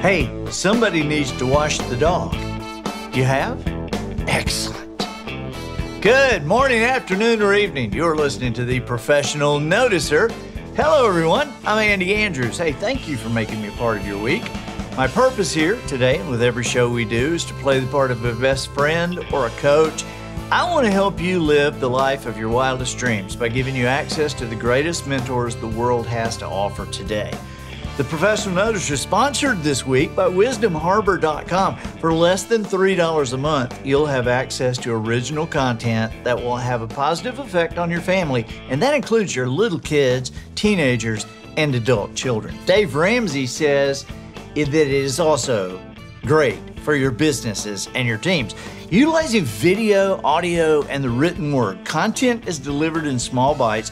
Hey, somebody needs to wash the dog. You have? Excellent. Good morning, afternoon, or evening. You're listening to the Professional Noticer. Hello, everyone. I'm Andy Andrews. Hey, thank you for making me a part of your week. My purpose here today, and with every show we do, is to play the part of a best friend or a coach. I want to help you live the life of your wildest dreams by giving you access to the greatest mentors the world has to offer today. The Professional Noticer is sponsored this week by WisdomHarbor.com. For less than $3 a month, you'll have access to original content that will have a positive effect on your family, and that includes your little kids, teenagers, and adult children. Dave Ramsey says that it is also great for your businesses and your teams. Utilizing video, audio, and the written word, content is delivered in small bites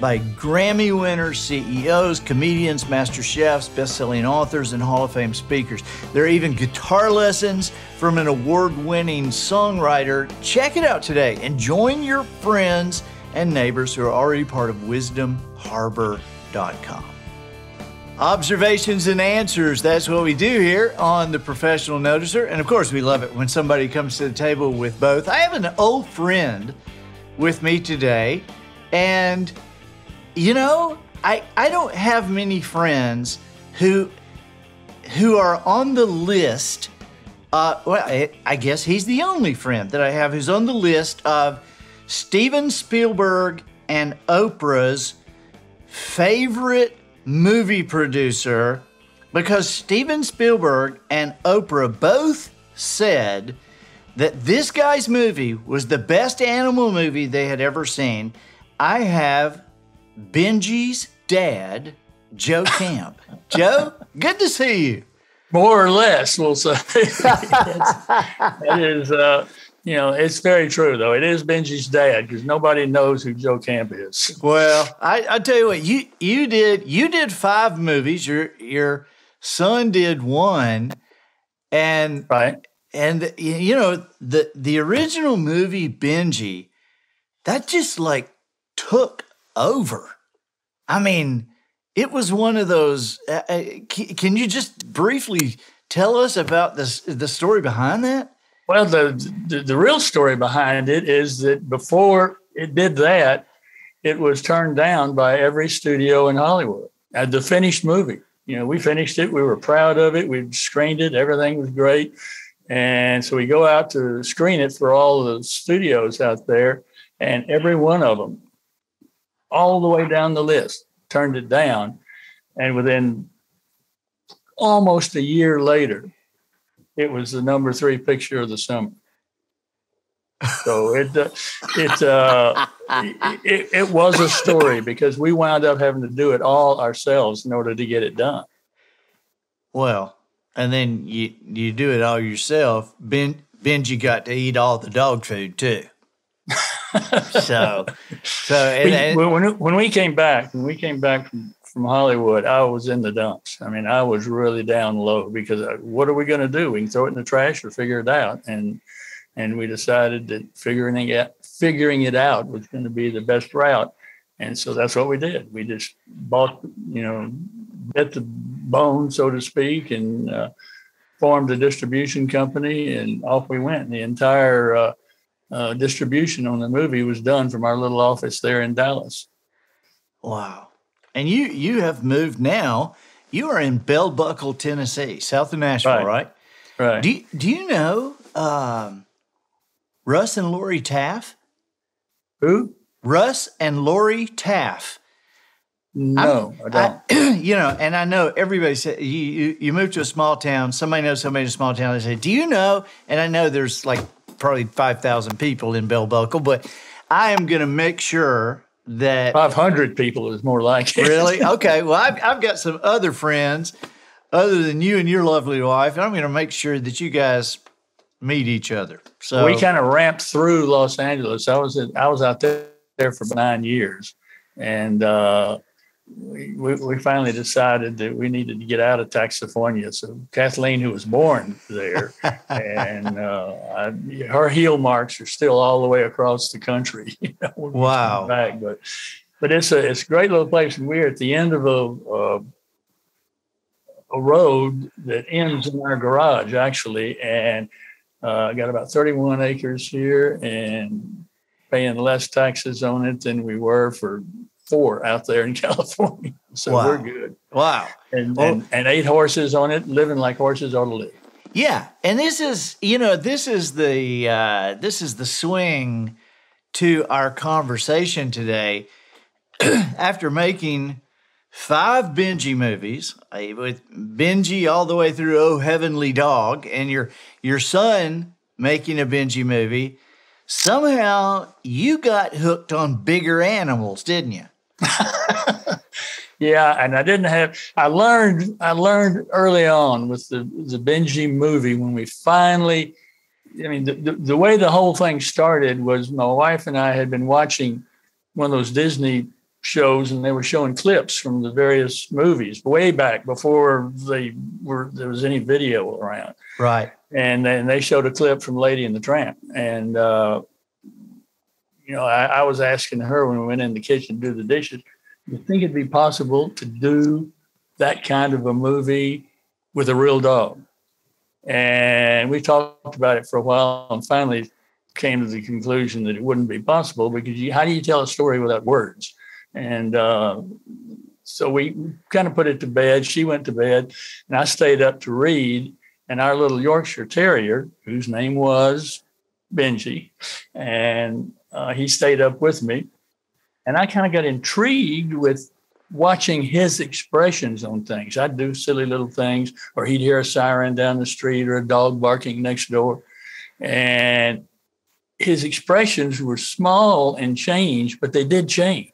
by Grammy winners, CEOs, comedians, master chefs, best-selling authors, and Hall of Fame speakers. There are even guitar lessons from an award-winning songwriter. Check it out today and join your friends and neighbors who are already part of wisdomharbor.com. Observations and answers. That's what we do here on the Professional Noticer. And of course, we love it when somebody comes to the table with both. I have an old friend with me today, and you know, I I don't have many friends who who are on the list. Uh, well, I, I guess he's the only friend that I have who's on the list of Steven Spielberg and Oprah's favorite movie producer because Steven Spielberg and Oprah both said that this guy's movie was the best animal movie they had ever seen. I have Benji's dad, Joe Camp. Joe, good to see you. More or less, we'll say. it is, uh, you know, it's very true though. It is Benji's dad because nobody knows who Joe Camp is. Well, I, I tell you what, you you did you did five movies. Your your son did one, and right, and you know the the original movie Benji, that just like took over. I mean, it was one of those. Uh, uh can you just briefly tell us about this, the story behind that? Well, the, the, the real story behind it is that before it did that, it was turned down by every studio in Hollywood at the finished movie. You know, we finished it. We were proud of it. We screened it. Everything was great. And so we go out to screen it for all the studios out there, and every one of them all the way down the list, turned it down. And within almost a year later, it was the number three picture of the summer. So it uh, it, uh, it it was a story because we wound up having to do it all ourselves in order to get it done. Well, and then you you do it all yourself. Ben Benji got to eat all the dog food too so, so and, and, when when we came back, when we came back from, from Hollywood, I was in the dumps. I mean, I was really down low because uh, what are we going to do? We can throw it in the trash or figure it out. And and we decided that figuring it figuring it out was going to be the best route. And so that's what we did. We just bought, you know, bit the bone, so to speak, and uh, formed a distribution company, and off we went. And the entire uh, uh, distribution on the movie was done from our little office there in Dallas. Wow! And you you have moved now. You are in Bell Buckle, Tennessee, south of Nashville, right? Right. right. Do you, Do you know um, Russ and Tori Taff? Who? Russ and Tori Taff. No, I'm, I do not you know, and I know everybody said you, you you moved to a small town. Somebody knows somebody in a small town. They say, "Do you know?" And I know there's like probably 5,000 people in Bell Buckle, but I am going to make sure that 500 people is more like it. Really? Okay. Well, I've, I've got some other friends other than you and your lovely wife, and I'm going to make sure that you guys meet each other. So we kind of ramped through Los Angeles. I was in, I was out there, there for nine years, and uh, we, we finally decided that we needed to get out of Taxifornia. So Kathleen, who was born there, and uh, I, her heel marks are still all the way across the country. You know, wow! Back, but but it's a it's a great little place, and we're at the end of a, a a road that ends in our garage actually, and uh, got about 31 acres here and paying less taxes on it than we were for four out there in California. So Wow. we're good. Wow. And, Well- and and eight horses on it, living like horses ought to live. Yeah, and this is you know this is the uh, this is the swing to our conversation today. After making five Benji movies uh, with Benji all the way through Oh Heavenly Dog, and your your son making a Benji movie, somehow you got hooked on bigger animals, didn't you? Yeah, and I didn't have. I learned. I learned early on with the the Benji movie when we finally. I mean, the, the, the way the whole thing started was my wife and I had been watching one of those Disney shows, and they were showing clips from the various movies way back before they were there was any video around Right. and then they showed a clip from Lady and the Tramp, and uh, you know, I, I was asking her when we went in the kitchen to do the dishes, you think it'd be possible to do that kind of a movie with a real dog? And we talked about it for a while, and finally came to the conclusion that it wouldn't be possible because you, how do you tell a story without words? And uh, so we kind of put it to bed. She went to bed, and I stayed up to read and our little Yorkshire Terrier, whose name was Benji, and uh, he stayed up with me. And I kind of got intrigued with watching his expressions on things. I'd do silly little things, or he'd hear a siren down the street or a dog barking next door. And his expressions were small and changed, but they did change.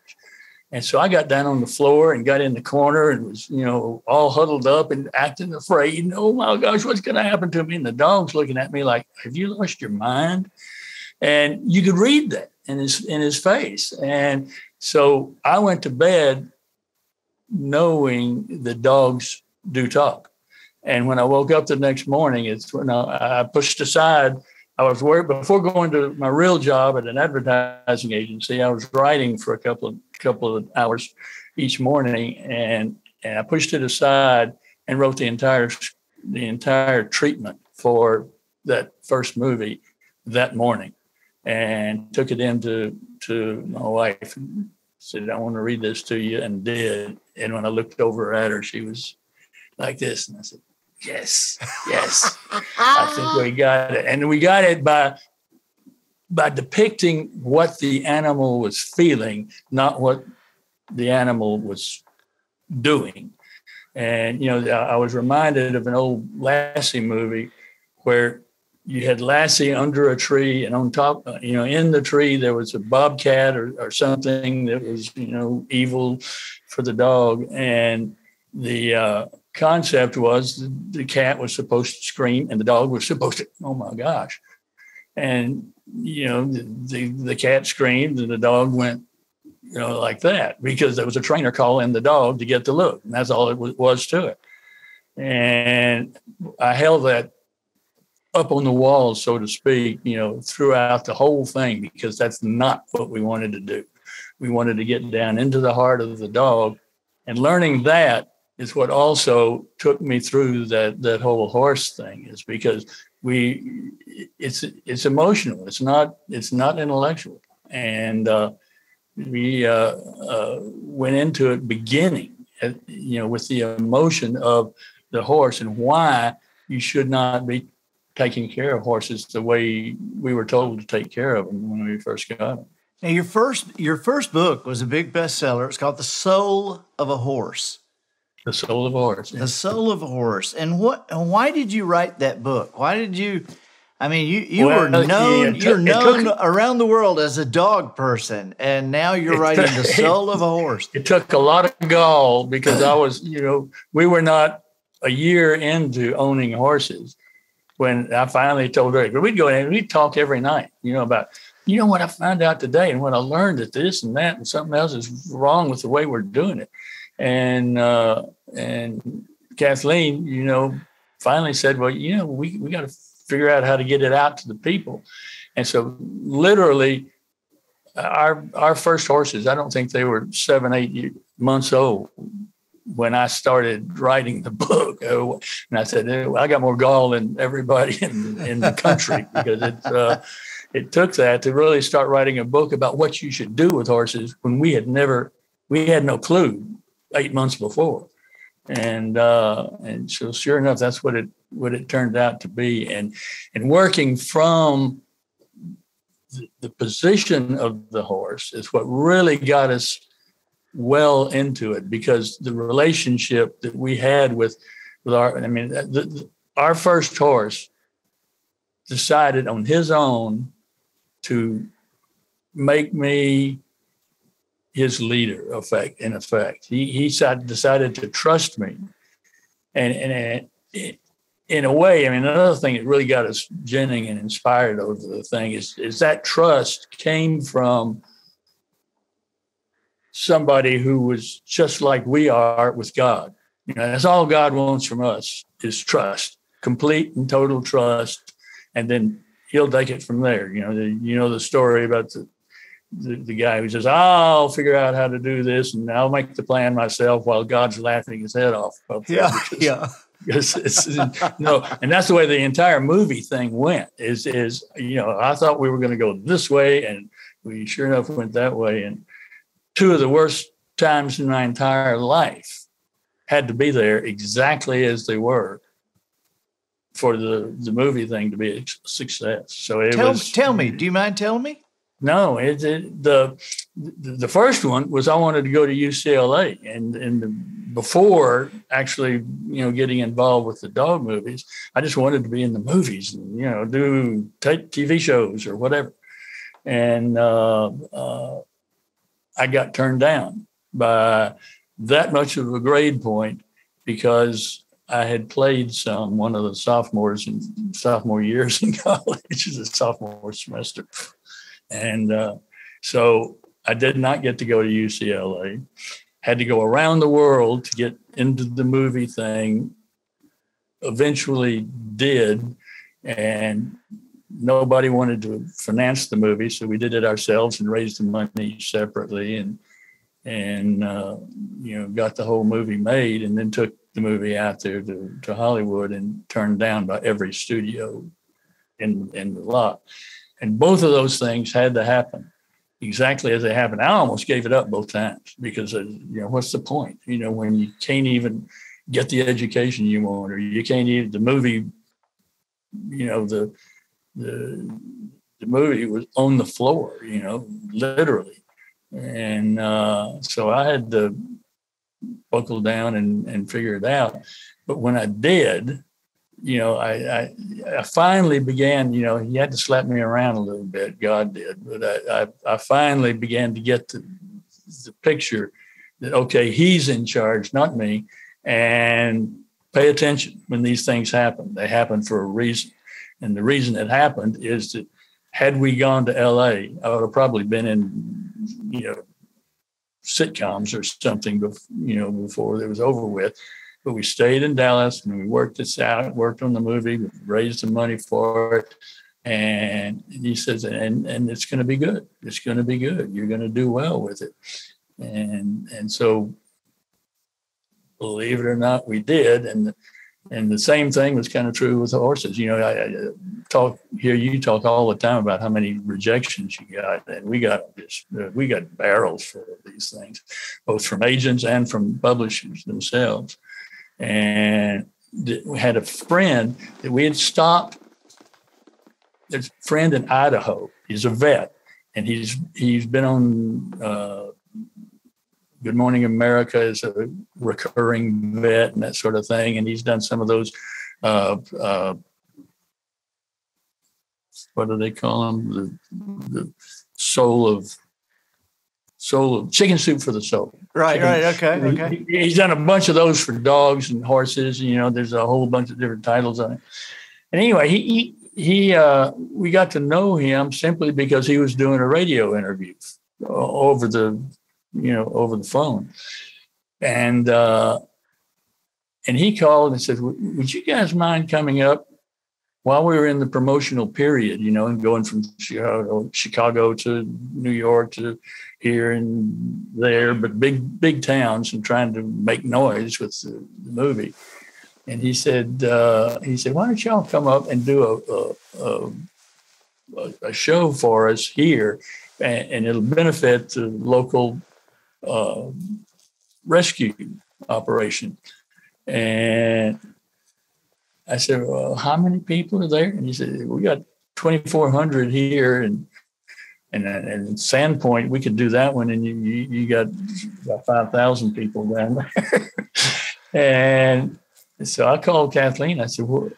And so I got down on the floor and got in the corner and was, you know, all huddled up and acting afraid. And, oh my gosh, what's going to happen to me? And the dog's looking at me like, "Have you lost your mind?" And you could read that in his in his face. And so I went to bed knowing the dogs do talk. And when I woke up the next morning, it's when I, I pushed aside. I was worried before going to my real job at an advertising agency. I was writing for a couple of couple of hours each morning, and and I pushed it aside and wrote the entire the entire treatment for that first movie that morning, and took it in to my wife and said, "I want to read this to you," and did. And when I looked over at her, she was like this, and I said, "Yes, yes." I think we got it, and we got it by by depicting what the animal was feeling, not what the animal was doing. And you know, I was reminded of an old Lassie movie where you had Lassie under a tree, and on top, uh, you know, in the tree there was a bobcat or, or something that was, you know, evil for the dog, and the uh, concept was the, the cat was supposed to scream and the dog was supposed to oh my gosh. And you know the, the, the cat screamed and the dog went you know like that because there was a trainer calling the dog to get the look and that's all it was, was to it. And i held that up on the wall so to speak you know throughout the whole thing because that's not what we wanted to do. We wanted to get down into the heart of the dog and learning that is what also took me through that that whole horse thing is because we it's it's emotional it's not it's not intellectual. And uh, we uh, uh, went into it beginning at, you know with the emotion of the horse and why you should not be taking care of horses the way we were told to take care of them when we first got them Now your first your first book was a big bestseller. It's called The Soul of a Horse. the soul of a horse The Soul of a Horse. And what and why did you write that book? Why did you I mean you, you Well, were known yeah, you're known took- around the world as a dog person and now you're writing The Soul of a Horse. it took a lot of gall because I was, you know, we were not a year into owning horses when I finally told her, we'd go in and we'd talk every night, you know, about, you know what I found out today and what I learned that this and that and something else is wrong with the way we're doing it. And uh, and Kathleen, you know, finally said, well, you know, we, we got to figure out how to get it out to the people. And so literally our our first horses, I don't think they were seven, eight months old when I started writing the book. Oh, and I said, I got more gall than everybody in, in the country because it, uh, it took that to really start writing a book about what you should do with horses when we had never, we had no clue eight months before. And, uh, and so sure enough, that's what it, what it turned out to be. And, and working from the, the position of the horse is what really got us well into it because the relationship that we had with with our I mean the, the, our first horse decided on his own to make me his leader effect in effect. He he decided to trust me. And and it, in a way i mean another thing that really got us ginning and inspired over the thing is is that trust came from somebody who was just like we are with God. You know, that's all God wants from us is trust, complete and total trust, and then He'll take it from there. You know, the, you know the story about the, the, the guy who says, "I'll figure out how to do this, and I'll make the plan myself," while God's laughing his head off. Yeah, yeah. It's, it's, no, and that's the way the entire movie thing went. Is is you know, I thought we were going to go this way, and we sure enough went that way, and two of the worst times in my entire life had to be there exactly as they were for the, the movie thing to be a success. So it tell, was. Tell me, do you mind telling me? No, it, it, the the first one was I wanted to go to UCLA, and and the, before actually you know getting involved with the dog movies, I just wanted to be in the movies and you know do t- TV shows or whatever. And uh, uh, I got turned down by that much of a grade point because I had played some one of the sophomores in sophomore years in college, a sophomore semester, and uh, so I did not get to go to UCLA. Had to go around the world to get into the movie thing. Eventually, did, and nobody wanted to finance the movie, so we did it ourselves and raised the money separately, and and uh, you know got the whole movie made, and then took the movie out there to, to Hollywood and turned down by every studio in in the lot, and both of those things had to happen exactly as they happened. I almost gave it up both times because uh, you know what's the point? You know when you can't even get the education you want, or you can't even the movie, you know the the the movie was on the floor, you know, literally. And uh, so I had to buckle down and, and figure it out. But when I did, you know, I, I, I finally began, you know, he had to slap me around a little bit, God did, but I, I, I finally began to get the, the picture that, okay, he's in charge, not me. And pay attention when these things happen. They happen for a reason. And the reason it happened is that had we gone to LA, I would have probably been in, you know, sitcoms or something, you know, before it was over with. But we stayed in Dallas and we worked this out, worked on the movie, raised the money for it. And he says, and and it's going to be good. It's going to be good. You're going to do well with it. And and so, believe it or not, we did. And and the same thing was kind of true with horses. You know, I, I, talk hear you talk all the time about how many rejections you got, and we got just uh, we got barrels full of these things, both from agents and from publishers themselves. And we had a friend that we had stopped. A friend in Idaho. He's a vet, and he's he's been on uh, Good Morning America is a recurring vet and that sort of thing, and he's done some of those. Uh, uh, what do they call them? The, the soul of soul of chicken soup for the soul. Right, chicken, right, okay, okay. He, he's done a bunch of those for dogs and horses. And, you know, there's a whole bunch of different titles on it. And anyway, he he, he uh, we got to know him simply because he was doing a radio interview over the you know, over the phone. And uh, and he called and said, "Would you guys mind coming up while we were in the promotional period, you know, and going from Chicago, Chicago to New York to here and there, but big, big towns and trying to make noise with the, movie. And he said, uh, he said, why don't y'all come up and do a, a, a, a show for us here and, and, it'll benefit the local uh, rescue operation. And I said, well, how many people are there? And he said, we got 2,400 here. And and and Sandpoint, we could do that one, and you you, got about five thousand people down there. and so I called Kathleen. I said, "Well,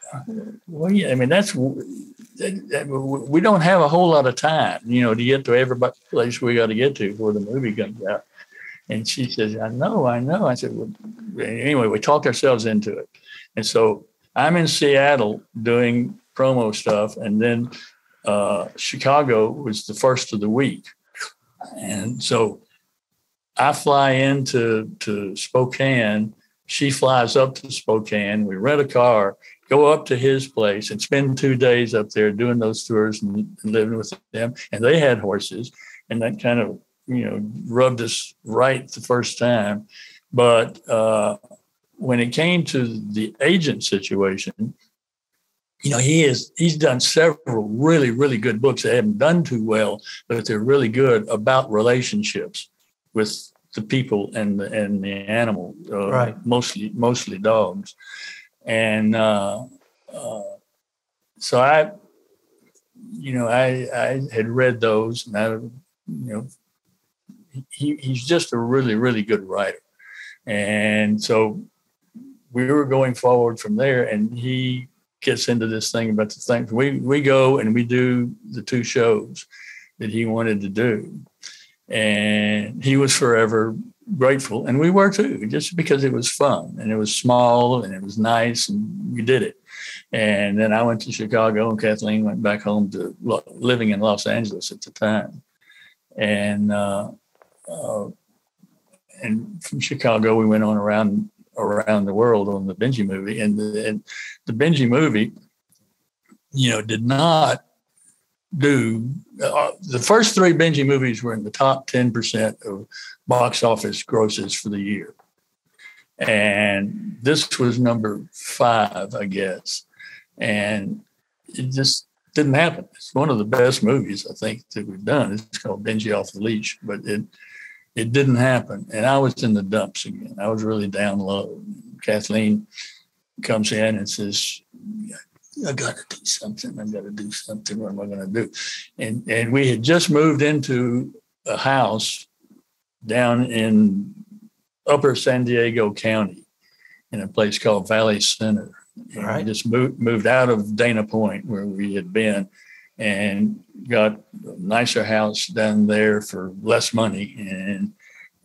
well yeah, I mean that's we don't have a whole lot of time, you know, to get to every place we got to get to before the movie comes out." And she says, "I know, I know." I said, "Well, anyway, we talked ourselves into it." And so I'm in Seattle doing promo stuff, and then uh, Chicago was the first of the week, and so I fly into to Spokane. She flies up to Spokane. We rent a car, go up to his place, and spend two days up there doing those tours and, and living with them. And they had horses, and that kind of you know rubbed us right the first time. But uh, when it came to the agent situation, you know, he is he's done several really, really good books that haven't done too well, but they're really good about relationships with the people and the and the animal, uh, right. mostly mostly dogs. And uh, uh, so I, you know, I I had read those, and I, you know, he he's just a really really good writer, and so we were going forward from there, and he gets into this thing about the things we we go and we do the two shows that he wanted to do, and he was forever grateful, and we were too, just because it was fun and it was small and it was nice, and we did it. And then I went to Chicago, and Kathleen went back home to living in Los Angeles at the time, and. Uh, uh, and from Chicago, we went on around around the world on the Benji movie, and the, and the Benji movie, you know, did not do uh, the first three Benji movies were in the top ten percent of box office grosses for the year, and this was number five, I guess, and it just didn't happen. It's one of the best movies I think that we've done. It's called Benji off the leash, but it it didn't happen. And I was in the dumps again. I was really down low. Kathleen comes in and says, I got to do something. I got to do something. What am I going to do? And and we had just moved into a house down in Upper San Diego County, in a place called Valley Center. And right. We just moved moved out of Dana Point where we had been, and got a nicer house down there for less money and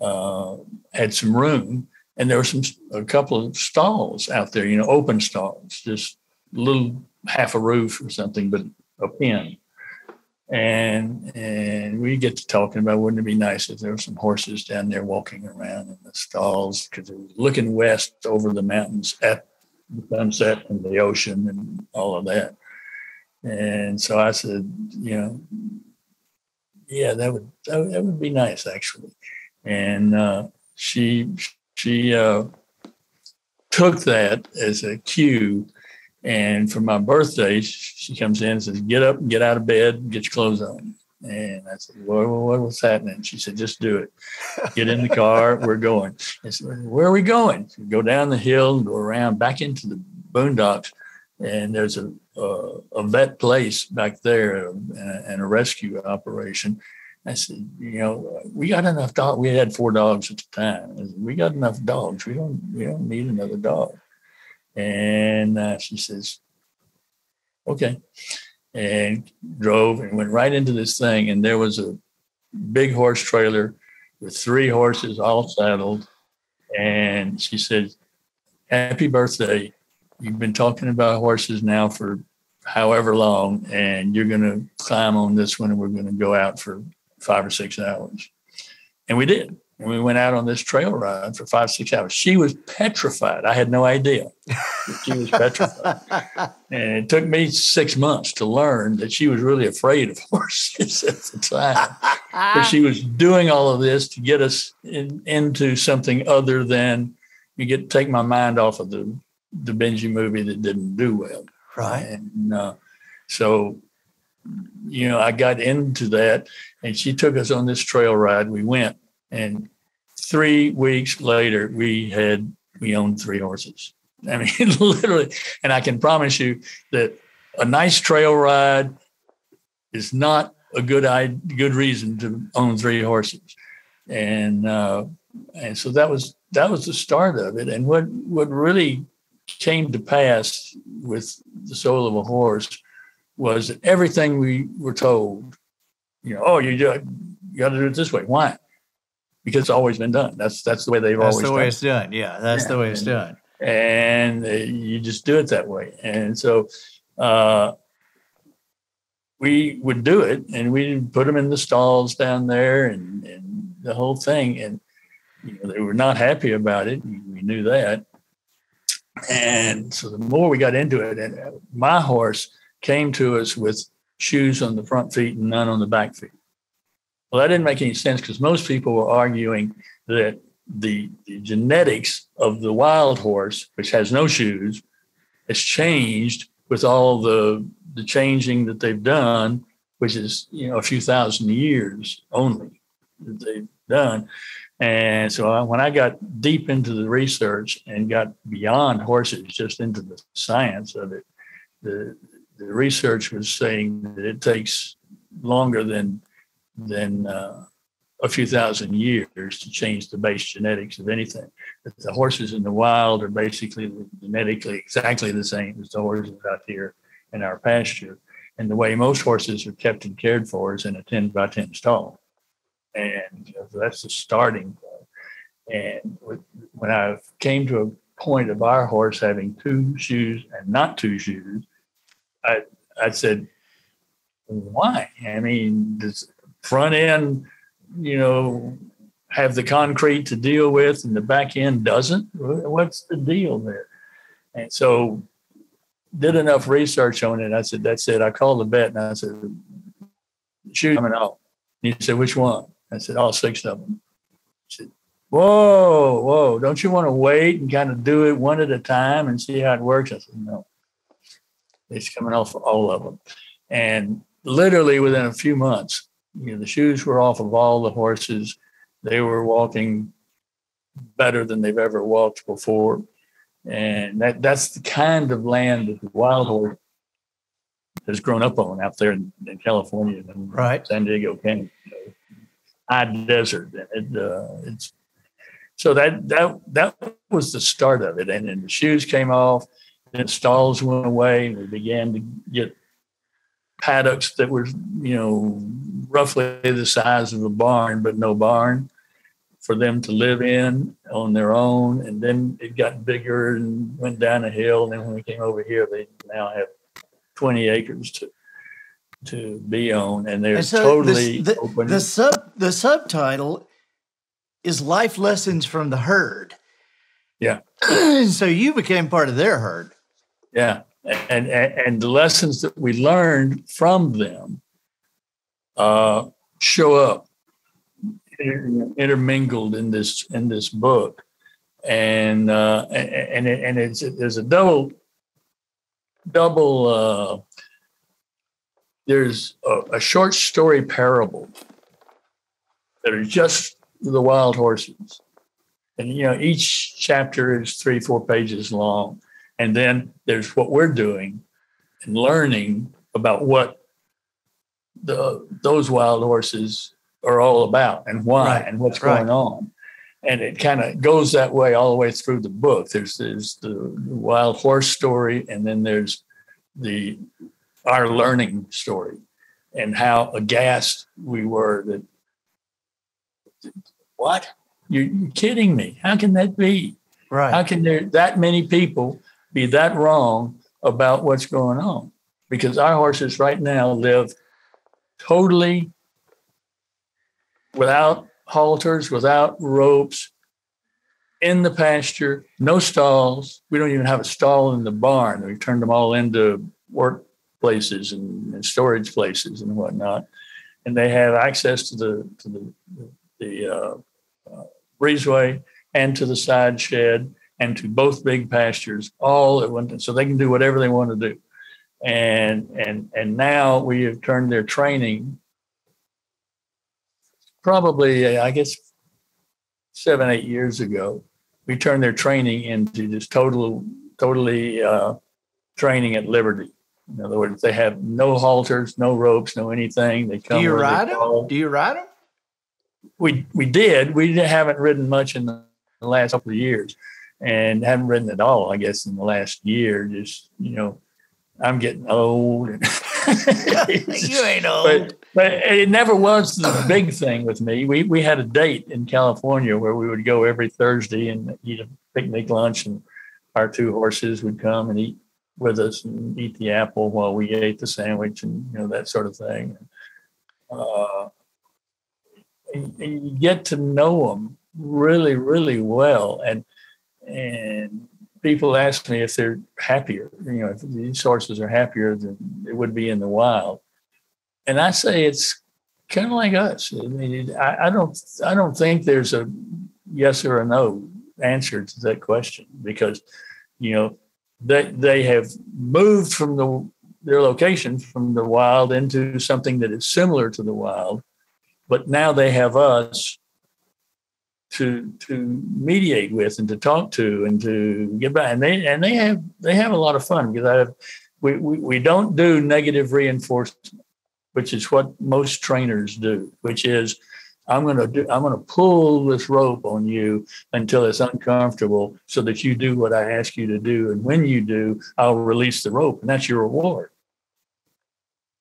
uh, had some room. And there were some a couple of stalls out there, you know, open stalls, just a little half a roof or something, but a pen. And and we get to talking about wouldn't it be nice if there were some horses down there walking around in the stalls because was looking west over the mountains at the sunset and the ocean and all of that. And so I said, you know, yeah, that would that, would be nice actually. And uh, she she uh, took that as a cue. And for my birthday, she comes in and says, "Get up and get out of bed, get your clothes on." And I said, what, what, what's happening? She said, just do it. Get in the car. We're going. I said, where are we going? Go down the hill and go around back into the boondocks. And there's a, uh, a vet place back there and, and a rescue operation. I said, you know, we got enough dogs. We had four dogs at the time. Said, we got enough dogs. We don't, we don't need another dog. And uh, she says, okay. And drove and went right into this thing. And there was a big horse trailer with three horses all saddled. And she said, happy birthday you've been talking about horses now for however long, and you're going to climb on this one, and we're going to go out for five or six hours. And we did. and we went out on this trail ride for five, six hours. She was petrified. I had no idea she was petrified. and it took me six months to learn that she was really afraid of horses at the time. but she was doing all of this to get us in, into something other than you get take my mind off of the the Benji movie that didn't do well. Right. And uh, so, you know, I got into that, and she took us on this trail ride. We went, and three weeks later, we had we owned three horses. I mean, literally, and I can promise you that a nice trail ride is not a good good reason to own three horses, and uh, and so that was that was the start of it. And what what really came to pass with the soul of a horse was that everything we were told, you know, oh, you, you got to do it this way. Why? Because it's always been done. That's that's the way they've that's always. That's the way done. it's done. Yeah, that's yeah. the way it's done. And uh, you just do it that way. And so uh, we would do it, and we put them in the stalls down there, and, and the whole thing. And you know, they were not happy about it. We knew that. And so the more we got into it, and uh, my horse came to us with shoes on the front feet and none on the back feet. Well, that didn't make any sense because most people were arguing that the, the genetics of the wild horse, which has no shoes, has changed with all the the changing that they've done, which is you know a few thousand years only that they've done. And so when I got deep into the research and got beyond horses, just into the science of it, the, the research was saying that it takes longer than than uh, a few thousand years to change the base genetics of anything. That the horses in the wild are basically genetically exactly the same as the horses out here in our pasture. And the way most horses are kept and cared for is in a 10 by 10 stall and you know, that's the starting point. And when I came to a point of our horse having two shoes and not two shoes, I I said, why? I mean, does front end, you know, have the concrete to deal with, and the back end doesn't? What's the deal there? And so, did enough research on it. I said, that's it. I called the vet and I said, shoes coming off. He said, which one? I said, all six of them. He said, whoa, whoa, don't you want to wait and kind of do it one at a time and see how it works? I said, no. It's coming off all of them. And literally within a few months, you know, the shoes were off of all the horses. They were walking better than they've ever walked before. And that, that's the kind of land that the wild horse has grown up on out there in, in California and right. San Diego County. You know, high desert. And uh, it's so that that that was the start of it. And then the shoes came off, and stalls went away. And we began to get paddocks that were, you know, roughly the size of a barn, but no barn for them to live in on their own. And then it got bigger and went down a hill. And then when we came over here, they now have 20 acres to to be on, and they're and so totally the, open. The sub the subtitle is life lessons from the herd. Yeah. so you became part of their herd. Yeah, and and, and the lessons that we learned from them uh, show up intermingled in this in this book, and uh, and and it's there's a double double uh, there's a, a short story parable that are just the wild horses. And, you know, each chapter is three, four pages long. And then there's what we're doing and learning about what the those wild horses are all about and why right. and what's going on. And it kind of goes that way all the way through the book. There's there's the wild horse story, and then there's the our learning story and how aghast we were that what? You're, kidding me. How can that be? Right. How can there that many people be that wrong about what's going on? Because our horses right now live totally without halters, without ropes, in the pasture, no stalls. We don't even have a stall in the barn. We've turned them all into workplaces and, and storage places and whatnot. And they have access to the to the the uh, uh, breezeway and to the side shed and to both big pastures all at one time. So they can do whatever they want to do. And and and now we have turned their training probably I guess seven eight years ago we turned their training into just total, totally uh, training at liberty. In other words, they have no halters, no ropes, no anything. They come. Do you ride them? Do you ride them? We we did. We haven't ridden much in the last couple of years, and haven't ridden at all. I guess in the last year, just you know, I'm getting old. And you ain't old. But, but it never was the big thing with me. We we had a date in California where we would go every Thursday and eat a picnic lunch, and our two horses would come and eat with us and eat the apple while we ate the sandwich, and you know that sort of thing. Uh, and, you get to know them really, really well, and and people ask me if they're happier. You know, if these horses are happier than it would be in the wild and I say it's kind of like us. I mean, I, I, don't, I don't think there's a yes or a no answer to that question because, you know, they they have moved from the their location from the wild into something that is similar to the wild, but now they have us to to mediate with and to talk to and to get by. and they and they have they have a lot of fun because I have we, we, we don't do negative reinforcement which is what most trainers do, which is I'm going to do, I'm going to pull this rope on you until it's uncomfortable so that you do what I ask you to do. And when you do, I'll release the rope and that's your reward.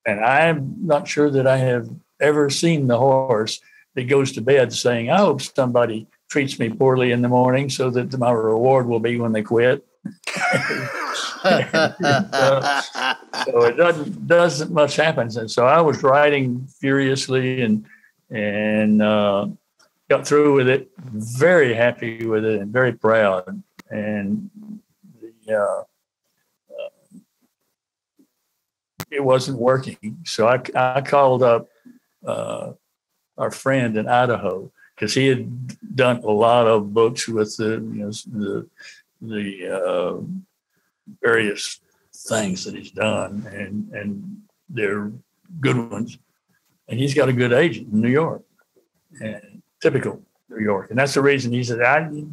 And I'm not sure that I have ever seen the horse that goes to bed saying, I hope somebody treats me poorly in the morning so that my reward will be when they quit. uh, so it doesn't doesn't much happen. And so I was riding furiously and and uh, got through with it. Very happy with it and very proud. And the, uh, uh, it wasn't working, so I I called up uh, our friend in Idaho because he had done a lot of books with the you know the the uh, various things that he's done, and and they're good ones. And he's got a good agent in New York, and typical New York. And that's the reason he said,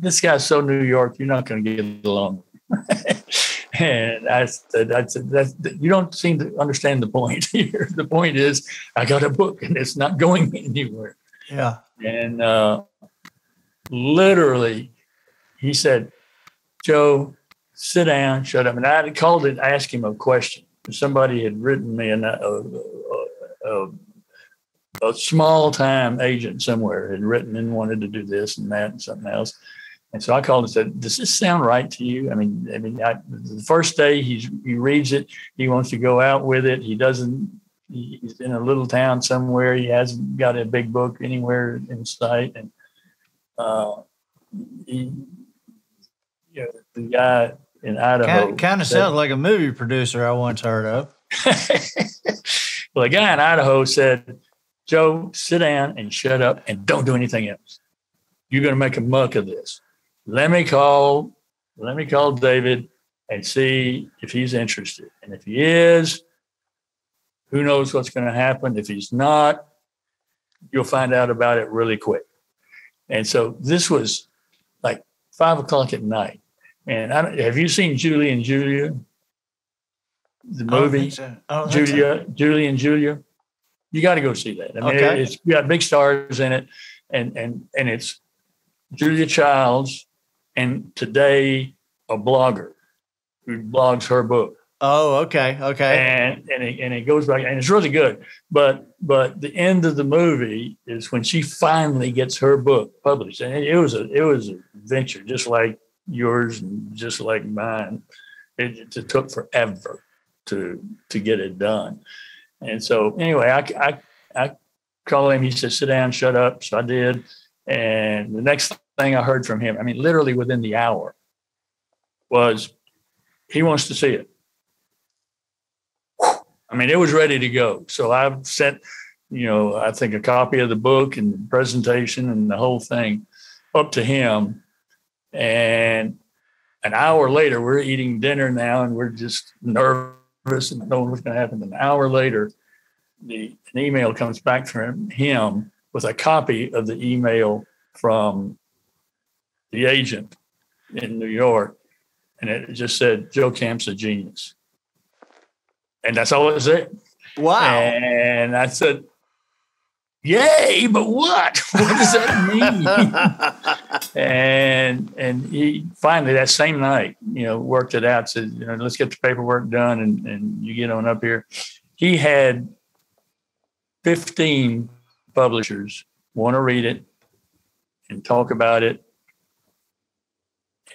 "This guy's so New York, you're not going to get along." and I said, "I said that you don't seem to understand the point here. the point is, I got a book, and it's not going anywhere." Yeah. And uh, literally, he said, "Joe, sit down, shut up. And I had called it, ask him a question. Somebody had written me a, a, a, a small time agent somewhere had written and wanted to do this and that and something else. And so I called and said, "Does this sound right to you?" I mean, I mean, I, the first day he's he reads it, he wants to go out with it. He doesn't. He's in a little town somewhere. He hasn't got a big book anywhere in sight, and uh, he, you know, the guy in Idaho. Kind, kind of sounds like a movie producer I once heard of. well, a guy in Idaho said, Joe, sit down and shut up and don't do anything else. You're going to make a muck of this. Let me call, let me call David and see if he's interested. And if he is, who knows what's going to happen. If he's not, you'll find out about it really quick. And so this was like five o'clock at night. And I have you seen Julie and Julia? The movie so. Julia, so. Julie and Julia. You got to go see that. I mean, okay. it's got big stars in it, and and and it's Julia Childs, and today a blogger who blogs her book. Oh, okay, okay. And and it, and it goes back, and it's really good. But but the end of the movie is when she finally gets her book published, and it, it was a it was a adventure, just like yours and just like mine. It, it, took forever to to get it done. And so anyway, I, I I called him. He said, "Sit down, shut up." So I did, And the next thing I heard from him, I mean, literally within the hour, was he wants to see it. I mean, it was ready to go. So I sent, you know, I think a copy of the book and the presentation and the whole thing up to him. And an hour later, we're eating dinner now and we're just nervous and knowing what's going to happen. An hour later, the an email comes back from him with a copy of the email from the agent in New York. And it just said, Joe Camp's a genius. And that's all it said. Wow. And I said, Yay, but what? What does that mean? and and he finally that same night, you know, worked it out, said, you know, let's get the paperwork done and, and you get on up here. He had 15 publishers want to read it and talk about it.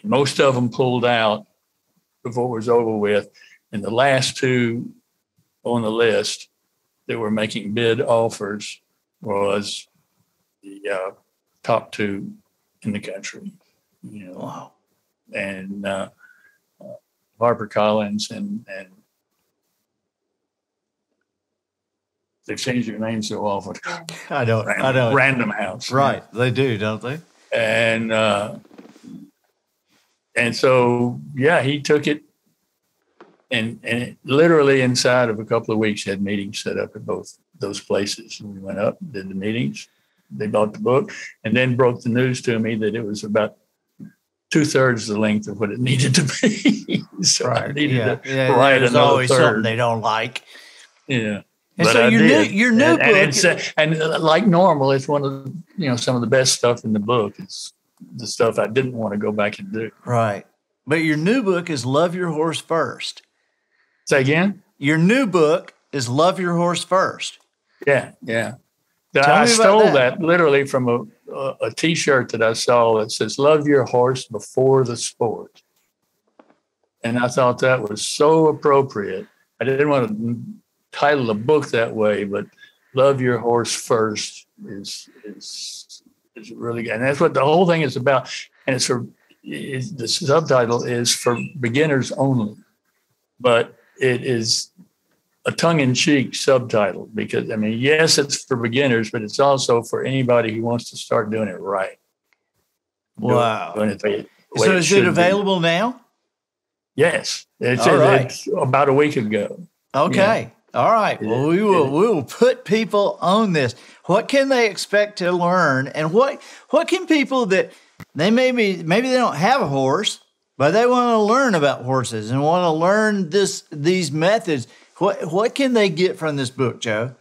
And most of them pulled out before it was over with. And the last two on the list that were making bid offers was the uh, top two in the country. You know, Wow. and uh, uh, Harper Collins and and they've changed their names so often. I don't. I Random, don't. Random House, Right. They do, don't they? And uh, and so yeah, he took it. And, and it, literally inside of a couple of weeks, had meetings set up at both those places. And we went up, did the meetings. They bought the book, and then broke the news to me that it was about two thirds the length of what it needed to be. so I needed Yeah. to yeah write there's another always something they don't like. Yeah. And But so I your new your new and, book. and, it's, uh, and uh, like normal, it's one of the, you know some of the best stuff in the book. It's the stuff I didn't want to go back and do. right. But your new book is Love Your Horse First. Say again? Your new book is Love Your Horse First. Yeah, yeah. Tell I stole that. that. literally from a, a a T-shirt that I saw that says "Love your horse before the sport," and I thought that was so appropriate. I didn't want to title a book that way, but "Love your horse first is is is really good, and that's what the whole thing is about. And it's for the subtitle is for beginners only, but it is a tongue-in-cheek subtitle because I mean, yes, it's for beginners, but it's also for anybody who wants to start doing it right. Wow. Doing it the So is should it be. available now? Yes, it's, right. it's about a week ago. Okay. All right. Well, we will we will put people on this. What can they expect to learn, and what what can people that they maybe maybe they don't have a horse, but they want to learn about horses and want to learn this these methods. What what can they get from this book, Joe?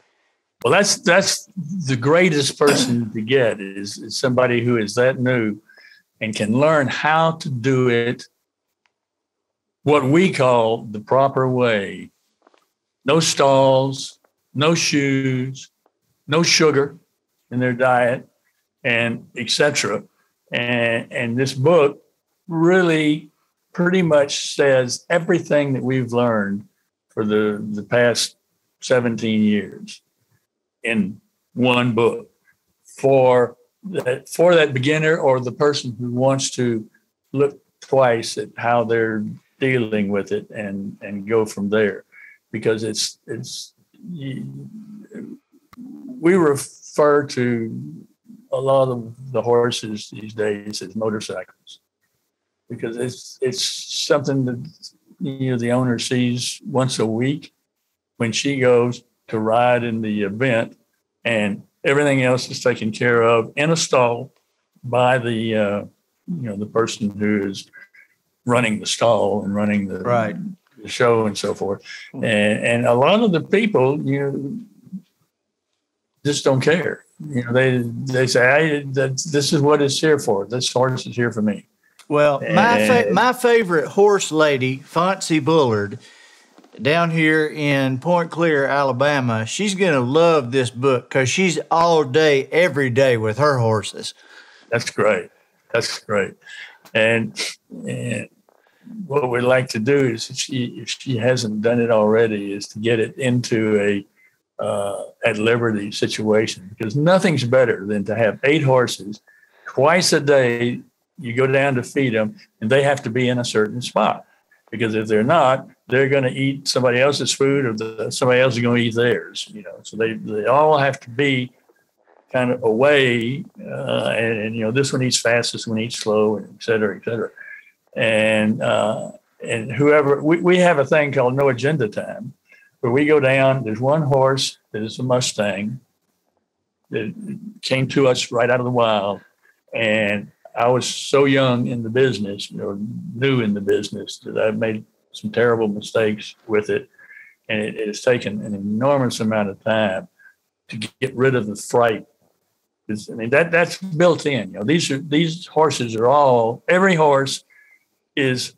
Well, that's that's the greatest person to get is, is somebody who is that new and can learn how to do it what we call the proper way. No stalls, no shoes, no sugar in their diet, and etc. And and this book really pretty much says everything that we've learned for the, the past 17 years in one book for that for that beginner or the person who wants to look twice at how they're dealing with it and and go from there. Because it's it's we refer to a lot of the horses these days as motorcycles. Because it's it's something that you know the owner sees once a week when she goes to ride in the event and everything else is taken care of in a stall by the uh, you know the person who is running the stall and running the, Right. the show and so forth. And, and a lot of the people you know just don't care. You know they they say hey, that this is what it's here for. This horse is here for me Well, my fa- my favorite horse lady, Fancy Bullard, down here in Point Clear, Alabama, she's gonna love this book because she's all day, every day with her horses. That's great. That's great. And, and what we'd like to do is, if she if she hasn't done it already, is to get it into a uh, at liberty situation because nothing's better than to have eight horses twice a day. You go down to feed them, and they have to be in a certain spot because if they're not, they're going to eat somebody else's food, or the, somebody else is going to eat theirs. You know, so they they all have to be kind of away, uh, and, and, you know this one eats fast, this one eats slow, and et cetera, et cetera. And uh, and whoever we, we have a thing called no agenda time, where we go down. There's one horse that is a Mustang that came to us right out of the wild, and I was so young in the business, or new in the business, that I made some terrible mistakes with it, and it, it has taken an enormous amount of time to get rid of the fright. I mean that that's built in. You know, these are these horses are all every horse is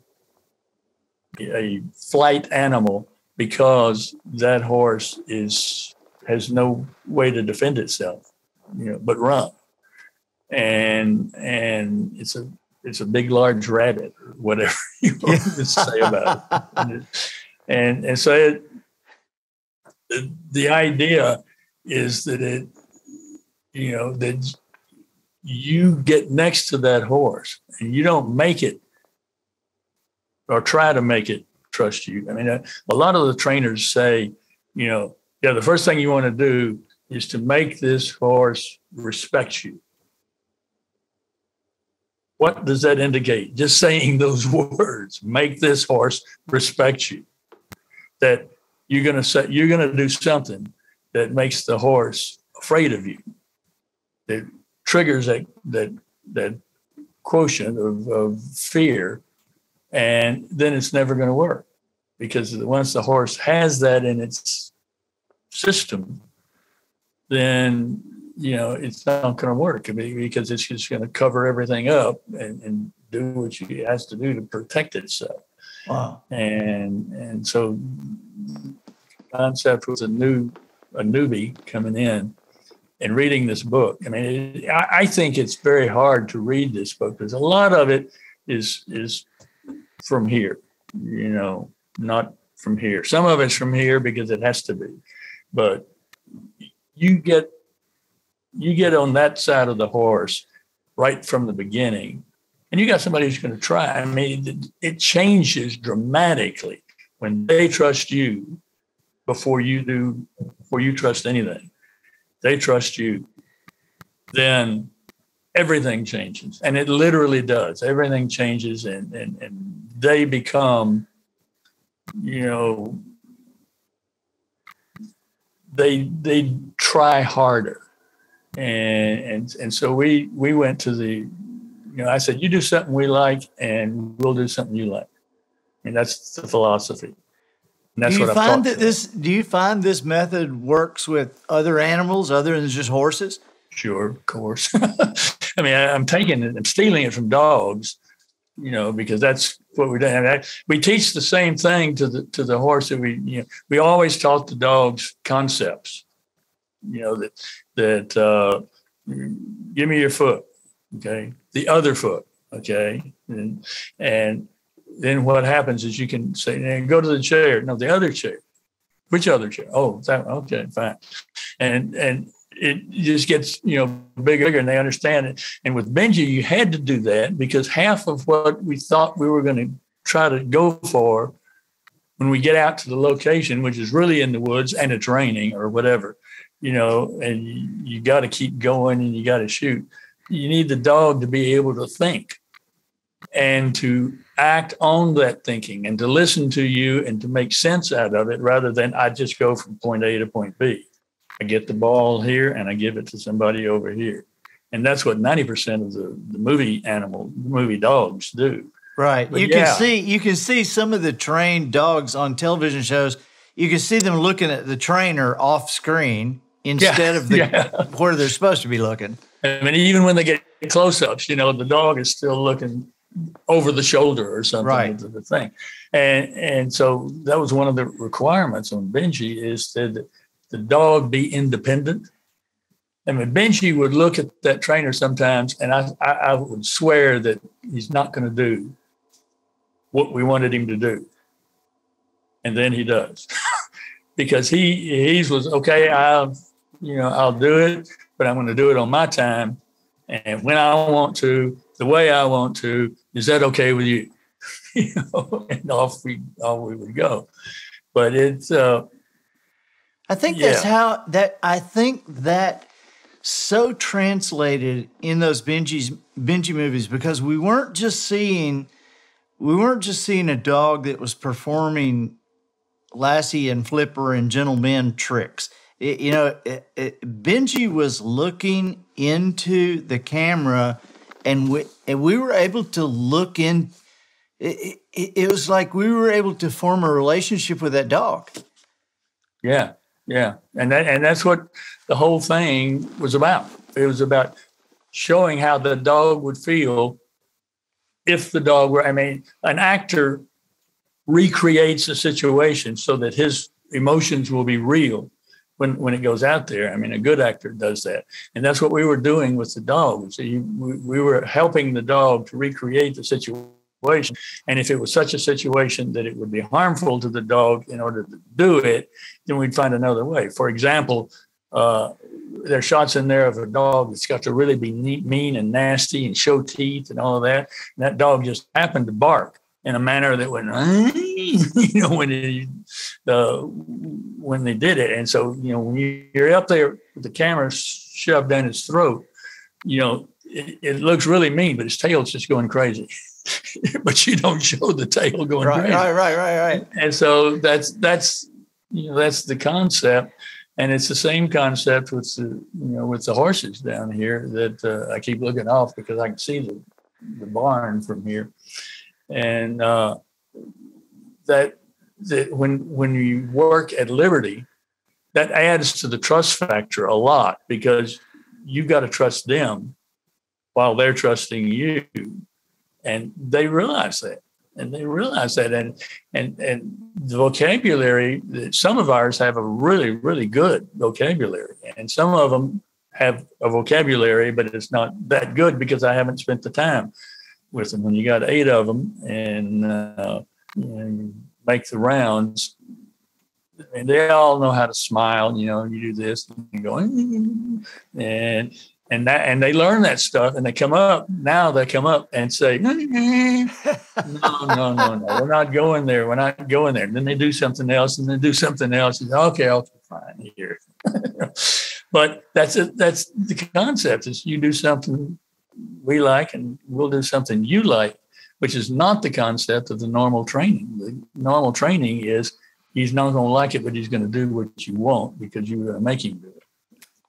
a flight animal because that horse is has no way to defend itself, you know, but run. And and it's a it's a big large rabbit or whatever you want to say about it. And and so it, the, the idea is that it you know that you get next to that horse and you don't make it or try to make it trust you. I mean, a, a lot of the trainers say, you know, yeah, the first thing you want to do is to make this horse respect you. What does that indicate? Just saying those words, make this horse respect you. That you're going to say, you're to do something that makes the horse afraid of you. That triggers that, that, that quotient of, of fear and then it's never going to work because once the horse has that in its system then you know it's not going to work because it's just going to cover everything up and, and do what it has to do to protect itself. Wow. And and so concept was a new a newbie coming in and reading this book. I mean it, I, I think it's very hard to read this book because a lot of it is is from here, you know, not from here. Some of it's from here because it has to be, but you get you get on that side of the horse right from the beginning, and you got somebody who's going to try. I mean, it changes dramatically when they trust you before you do before you trust anything. They trust you, then everything changes, and it literally does. Everything changes, and and and they become, you know, they they try harder, and and and so we we went to the, you know, I said you do something we like, and we'll do something you like, and that's the philosophy. And that's do you what find that this? Do you find this method works with other animals other than just horses? Sure, of course. I mean, I, am taking it, I'm stealing it from dogs, you know, because that's what we're doing. We teach the same thing to the to the horse that we you know we always taught the dogs concepts. You know that that uh, give me your foot, okay, the other foot, okay, and and then what happens is you can say, go to the chair. No, the other chair. Which other chair? Oh, that, okay, fine. And and it just gets you know bigger and they understand it. And with Benji, you had to do that because half of what we thought we were going to try to go for when we get out to the location, which is really in the woods and it's raining or whatever, you know, and you, you got to keep going and you got to shoot. You need the dog to be able to think and to act on that thinking and to listen to you and to make sense out of it rather than I just go from point A to point B. I get the ball here and I give it to somebody over here. And that's what 90% of the, the movie animal, movie dogs do. Right. But you yeah. can see you can see some of the trained dogs on television shows. You can see them looking at the trainer off screen instead yeah. of the yeah. where they're supposed to be looking. I mean, even when they get close-ups, you know, the dog is still looking over the shoulder or something right. the thing. And and so that was one of the requirements on Benji is that the dog be independent. I mean, Benji would look at that trainer sometimes, and I, I, I would swear that he's not going to do what we wanted him to do, and then he does, because he he was okay. I'll you know I'll do it, but I'm going to do it on my time, and when I want to, the way I want to. Is that okay with you? you know, and off we off we would go. But it's. Uh, I think yeah. that's how that. I think that so translated in those Benji's Benji movies because we weren't just seeing we weren't just seeing a dog that was performing Lassie and Flipper and Gentle Ben tricks. It, you know, it, it, Benji was looking into the camera, and we and we were able to look in. It, it, was like we were able to form a relationship with that dog. Yeah, yeah, and that and that's what the whole thing was about. It was about showing how the dog would feel if the dog were. I mean, an actor recreates a situation so that his emotions will be real when when it goes out there. I mean, a good actor does that, and that's what we were doing with the dog. So you, we, we were helping the dog to recreate the situation. And if it was such a situation that it would be harmful to the dog in order to do it, then we'd find another way. For example, uh, there are shots in there of a dog that's got to really be neat, mean and nasty and show teeth and all of that. And that dog just happened to bark in a manner that went, you know, when it, uh, when they did it. And so, you know, when you, you're up there with the camera shoved down his throat, you know, it, it looks really mean, but his tail's just going crazy. but you don't show the tail going right, crazy. Right, right, right, right. And so that's that's you know that's the concept, and it's the same concept with the you know with the horses down here that uh, I keep looking off because I can see the the barn from here, and uh, that that when when you work at Liberty, that adds to the trust factor a lot because you've got to trust them while they're trusting you. And they realize that and they realize that. And and and the vocabulary some of ours have a really really good vocabulary. And some of them have a vocabulary but it's not that good because i haven't spent the time with them. When you got eight of them and, uh, and make the rounds and they all know how to smile you know you do this and go and and that and they learn that stuff and they come up now they come up and say no no no no we're not going there we're not going there. And then they do something else and then do something else. And okay okay fine here. But that's that's the concept is you do something we like and we'll do something you like which is not the concept of the normal training the normal training is he's not going to like it but he's going to do what you want because you're going uh, to make him do it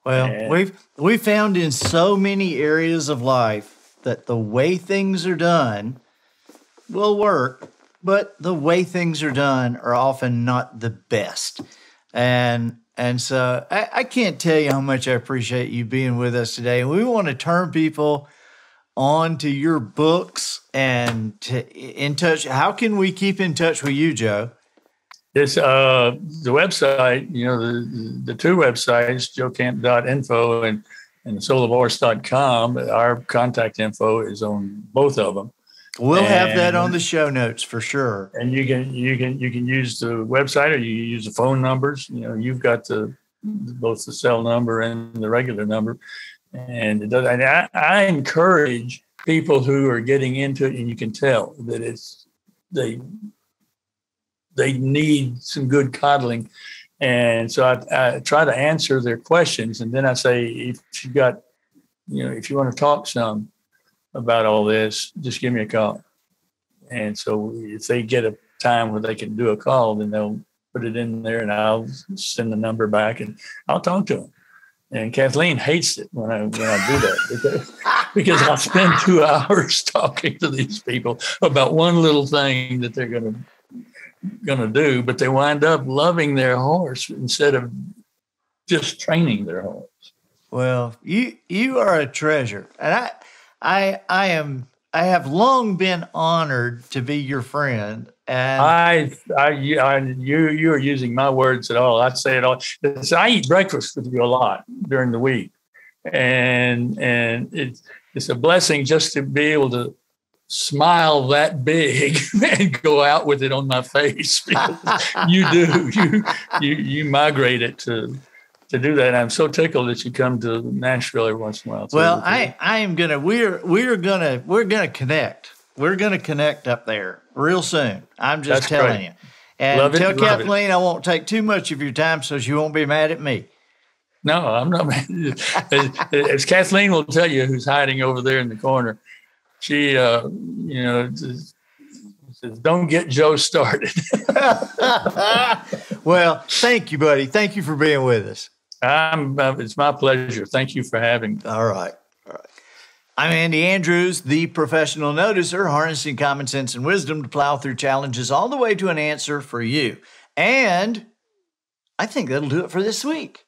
well, and we've we found in so many areas of life that the way things are done will work, but the way things are done are often not the best. And and so I, I can't tell you how much I appreciate you being with us today. We want to turn people on to your books and to in touch. How can we keep in touch with you, Joe? It's uh, the website, you know, the, the two websites, joecamp.info and and soulofhorse.com. Our contact info is on both of them. We'll and, have that on the show notes for sure. And you can you can you can use the website or you use the phone numbers. You know, you've got the both the cell number and the regular number. And I, I encourage people who are getting into it, and you can tell that it's they they need some good coddling. And so I, I, try to answer their questions. And then I say, if you got, you know, if you want to talk some about all this, just give me a call. And so if they get a time where they can do a call, then they'll put it in there and I'll send the number back and I'll talk to them. And Kathleen hates it when I when I do that because, because I spend two hours talking to these people about one little thing that they're going to going to do, but they wind up loving their horse instead of just training their horse. Well, you you are a treasure, and I I I am I have long been honored to be your friend. And I, I, I you, you are using my words at all. I'd say it all. It's, I eat breakfast with you a lot during the week, and and it's it's a blessing just to be able to smile that big and go out with it on my face. you do. You you you migrate it to to do that. I'm so tickled that you come to Nashville every once in a while. Well, I, I am gonna we're we're gonna we're gonna connect. We're gonna connect up there real soon. I'm just That's telling great. you. And Love tell it. Kathleen I won't take too much of your time so she won't be mad at me. No, I'm not. as, as Kathleen will tell you, who's hiding over there in the corner, she, uh, you know, says, "Don't get Joe started." well, thank you, buddy. Thank you for being with us. I'm. Uh, it's my pleasure. Thank you for having me. All right. I'm Andy Andrews, the professional noticer, harnessing common sense and wisdom to plow through challenges all the way to an answer for you. And I think that'll do it for this week.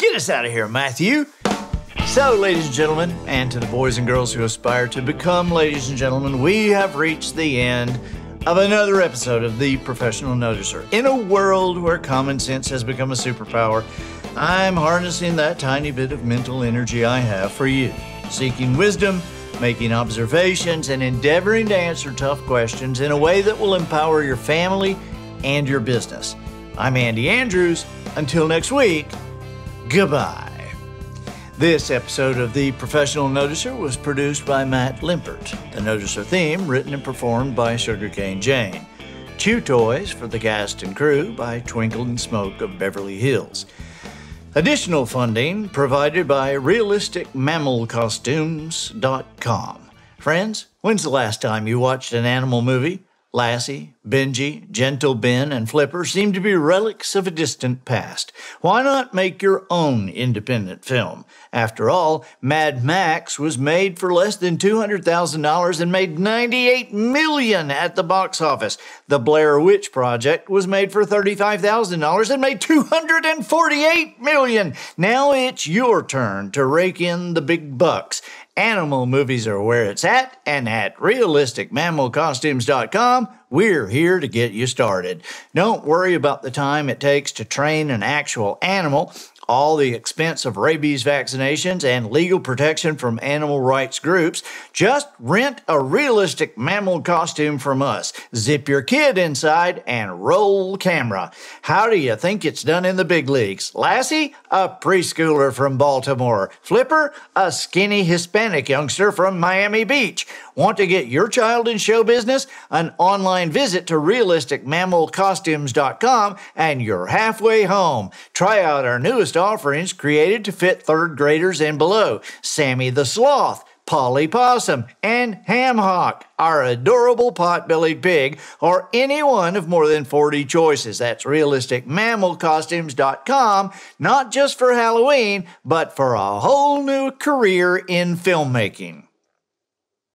Get us out of here, Matthew. So, ladies and gentlemen, and to the boys and girls who aspire to become ladies and gentlemen, we have reached the end of another episode of The Professional Noticer. In a world where common sense has become a superpower, I'm harnessing that tiny bit of mental energy I have for you, seeking wisdom, making observations, and endeavoring to answer tough questions in a way that will empower your family and your business. I'm Andy Andrews. Until next week, goodbye. This episode of The Professional Noticer was produced by Matt Limpert. The Noticer theme written and performed by Sugarcane Jane. Chew Toys for the cast and crew by Twinkle and Smoke of Beverly Hills. Additional funding provided by RealisticMammalCostumes.com. Friends, when's the last time you watched an animal movie? Lassie, Benji, Gentle Ben, and Flipper seem to be relics of a distant past. Why not make your own independent film? After all, Mad Max was made for less than $200,000 and made 98 million at the box office. The Blair Witch Project was made for $35,000 and made 248 million. Now it's your turn to rake in the big bucks. Animal movies are where it's at, and at realisticmammalcostumes.com, we're here to get you started. Don't worry about the time it takes to train an actual animal. All the expense of rabies vaccinations and legal protection from animal rights groups. Just rent a realistic mammal costume from us. Zip your kid inside and roll camera. How do you think it's done in the big leagues? Lassie, a preschooler from Baltimore. Flipper, a skinny Hispanic youngster from Miami Beach. Want to get your child in show business? An online visit to realisticmammalcostumes.com and you're halfway home. Try out our newest offerings created to fit third graders and below. Sammy the Sloth. Polly Possum, and Ham Hock, our adorable pot-bellied pig, or any one of more than 40 choices. That's realisticmammalcostumes.com, not just for Halloween, but for a whole new career in filmmaking.